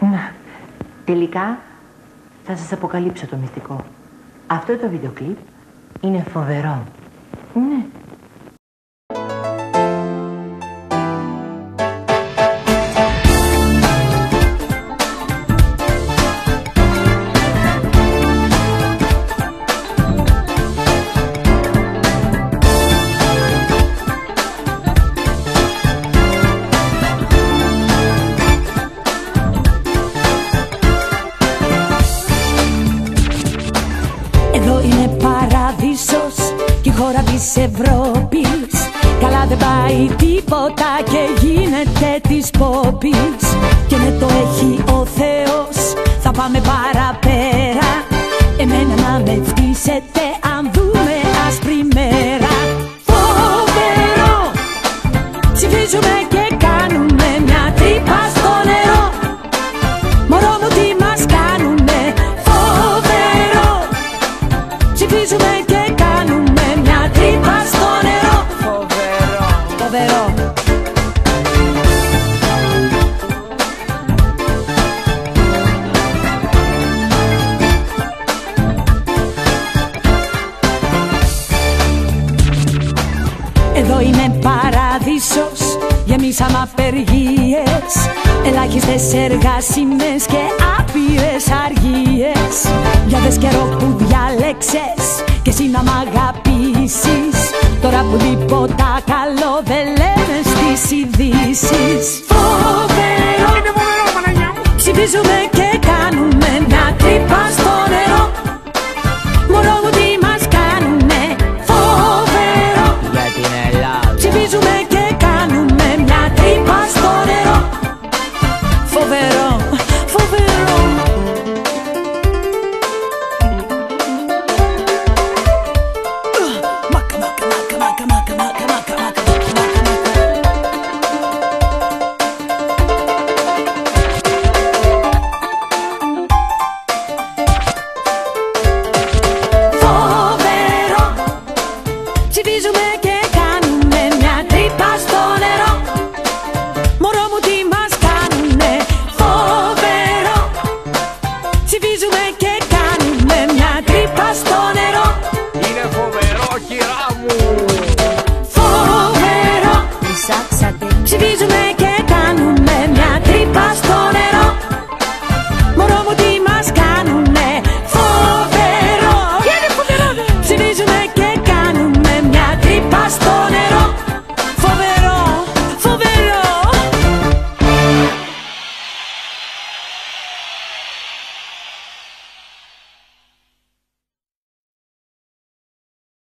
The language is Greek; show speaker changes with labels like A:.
A: Να, τελικά θα σας αποκαλύψω το μυστικό. Αυτό το βίντεο κλιπ είναι φοβερό. Ναι.
B: Της Ευρώπης. Καλά δεν πάει τίποτα και γίνεται της πόπης. Και με το έχει ο Θεός θα πάμε παραπέρα. Εμένα να με φτύσετε αν δούμε άσπρη μέρα. Φοβερό! Ψηφίζουμε και κάνουμε μια τρύπα στο νερό. Μωρό μου τι μας κάνουνε. Φοβερό! Ψηφίζουμε και Εδώ είναι παράδεισος Γεμίσαμε απεργίες Ελάχιστες εργάσιμες και άπειρες αργίες. Για δες καιρό που διάλεξες Και εσύ να μ' αγαπήσεις. Τώρα που τίποτα καλό δεν λένε στις ειδήσεις. Φοβερό Ψηφίζουμε και κάνουμε happy to make Forehead up, she be Jamaican.